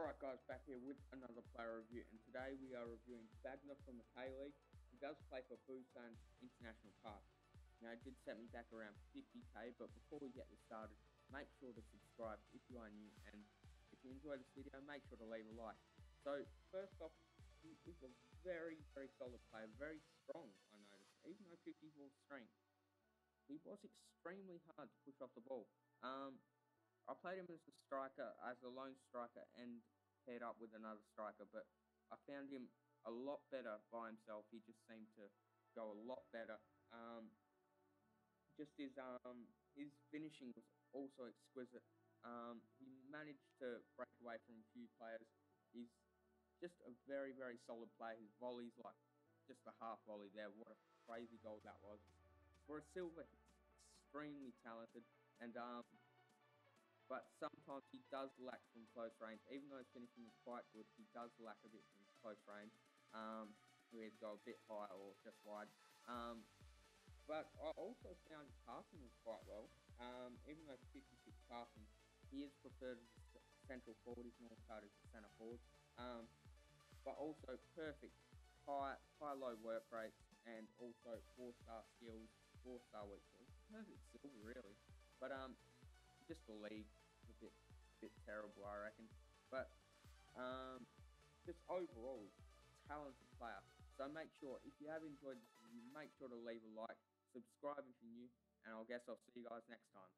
Alright guys, back here with another player review and today we are reviewing Fagner from the K-League He does play for Busan International Park. Now it did set me back around 50k but before we get this started, make sure to subscribe if you are new and if you enjoy this video, make sure to leave a like. So first off, he is a very, very solid player, very strong I noticed, even though 54 strength. He was extremely hard to push off the ball. Um, I played him as a striker, as a lone striker, and paired up with another striker, but I found him a lot better by himself. He just seemed to go a lot better. Um, just his um, his finishing was also exquisite. Um, he managed to break away from a few players. He's just a very, very solid player. His volleys, like just a half volley there. What a crazy goal that was. For a silver, extremely talented. And um, but sometimes he does lack from close range. Even though his finishing is quite good, he does lack a bit from close range. Um, he has go a bit high or just wide. Um, but I also found his passing was quite well. Um, even though 56 passing, he is preferred as a central forward. He's more started as a centre forward. Um, but also perfect high, high low work rates and also four star skills, four star weak skills. Perfect silver really. But um, just the league bit terrible, I reckon. But um, just overall, talented player. So make sure if you have enjoyed this make sure to leave a like, subscribe if you're new, and I guess I'll see you guys next time.